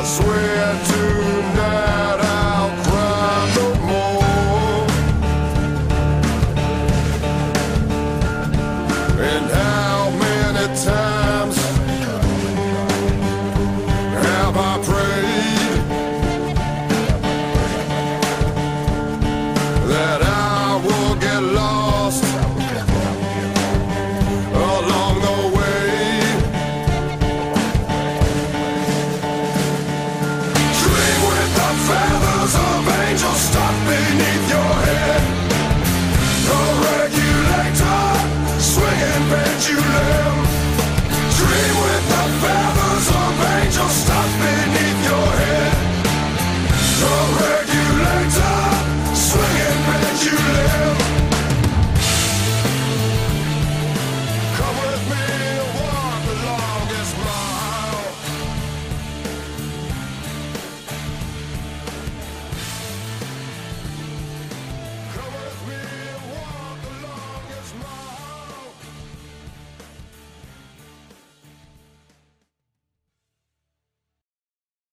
I swear.